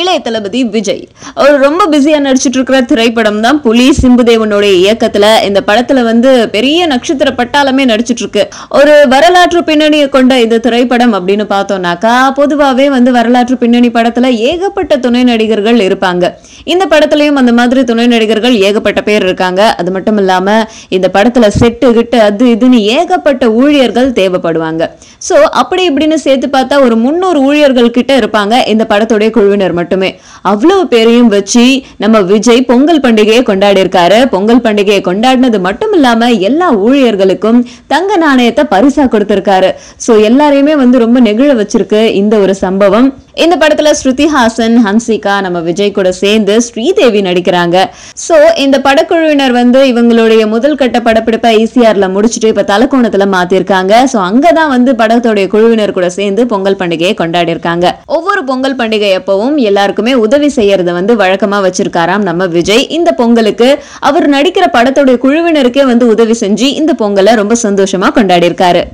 இளைய தளபதி விஜய். அவர் ரொம்ப பிஸியா நடிச்சிட்டு இருக்கிற திரைப்படம் தான் புலி சிம்புதேவனுடைய இயக்கத்துல இந்த படத்துல வந்து பெரிய நட்சத்திர பட்டாளமே நடிச்சிட்டு இருக்கு ஒரு வரலாற்று பின்னணியை கொண்ட இந்த திரைப்படம் அப்படின்னு பார்த்தோம்னாக்கா பொதுவாவே வந்து வரலாற்று பின்னணி படத்துல ஏகப்பட்ட துணை நடிகர்கள் இருப்பாங்க. இந்த படத்துலயும் அந்த மாதிரி துணை நடிகர்கள் ஏகப்பட்ட பேர் இருக்காங்க. அது மட்டும் இல்லாம இந்த படத்துல செட்டு கிட்டு அது இதுன்னு ஏகப்பட்ட ஊழியர்கள் தேவைப்படுவாங்க. சோ அப்படி இப்படின்னு சேர்த்து பார்த்தா ஒரு முன்னூறு ஊழியர்கள் கிட்ட இருப்பாங்க இந்த படத்துடைய குழுவினர் மட்டுமே. அவ்வளவு பேரையும் வச்சு நம்ம விஜய் பொங்கல் பண்டிகையை கொண்டாடி இருக்காரு பொங்கல் பண்டிகையை கொண்டாடினது மட்டும் இல்லாம எல்லா ஊழியர்களுக்கும் தங்க நாணயத்தை பரிசா கொடுத்திருக்காரு. சோ எல்லாரையுமே வந்து ரொம்ப நெகிழ வச்சிருக்கு இந்த ஒரு சம்பவம். இந்த படத்துல ஸ்ருதி ஹாசன் ஹன்சிகா நம்ம விஜய் கூட சேர்ந்து ஸ்ரீதேவி நடிக்கிறாங்க. சோ இந்த படக்குழுவினர் வந்து இவங்களுடைய முதல் கட்ட படப்பிடிப்பை ஈசிஆர்ல முடிச்சுட்டு இப்ப தலக்கோணத்துல மாத்திருக்காங்க. சோ அங்கதான் வந்து படத்தோடைய குழுவினர் கூட சேர்ந்து பொங்கல் பண்டிகையை கொண்டாடி இருக்காங்க ஒவ்வொரு பொங்கல் பண்டிகை எப்பவும் எல்லாருக்குமே உதவி செய்யறத வந்து வழக்கமா வச்சிருக்காராம் நம்ம விஜய். இந்த பொங்கலுக்கு அவர் நடிக்கிற படத்தோடைய குழுவினருக்கே வந்து உதவி செஞ்சு இந்த பொங்கலை ரொம்ப சந்தோஷமா கொண்டாடி இருக்காரு